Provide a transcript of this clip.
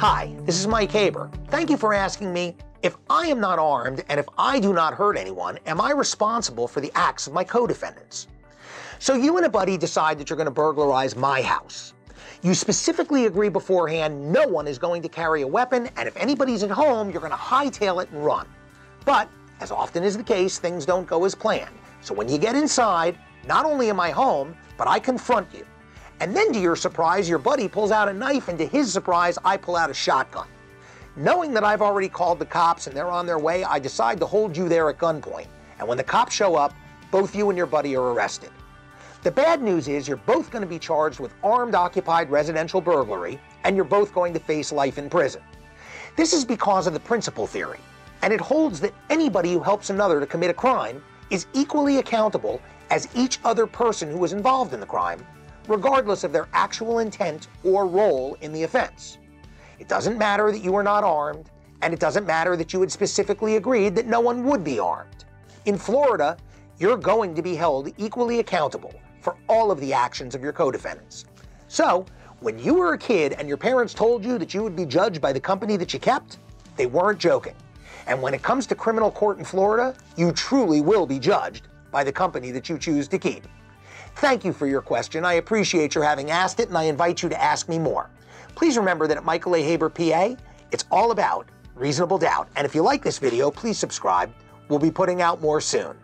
Hi, this is Mike Haber. Thank you for asking me if I am not armed and if I do not hurt anyone, am I responsible for the acts of my co defendants? So, you and a buddy decide that you're going to burglarize my house. You specifically agree beforehand no one is going to carry a weapon, and if anybody's at home, you're going to hightail it and run. But, as often is the case, things don't go as planned. So, when you get inside, not only am I home, but I confront you. And then, to your surprise, your buddy pulls out a knife, and to his surprise, I pull out a shotgun. Knowing that I've already called the cops and they're on their way, I decide to hold you there at gunpoint. And when the cops show up, both you and your buddy are arrested. The bad news is you're both going to be charged with armed occupied residential burglary, and you're both going to face life in prison. This is because of the principal theory, and it holds that anybody who helps another to commit a crime is equally accountable as each other person who was involved in the crime, regardless of their actual intent or role in the offense. It doesn't matter that you were not armed, and it doesn't matter that you had specifically agreed that no one would be armed. In Florida, you're going to be held equally accountable for all of the actions of your co-defendants. So, when you were a kid and your parents told you that you would be judged by the company that you kept, they weren't joking. And when it comes to criminal court in Florida, you truly will be judged by the company that you choose to keep. Thank you for your question. I appreciate your having asked it, and I invite you to ask me more. Please remember that at Michael A. Haber PA, it's all about reasonable doubt. And if you like this video, please subscribe. We'll be putting out more soon.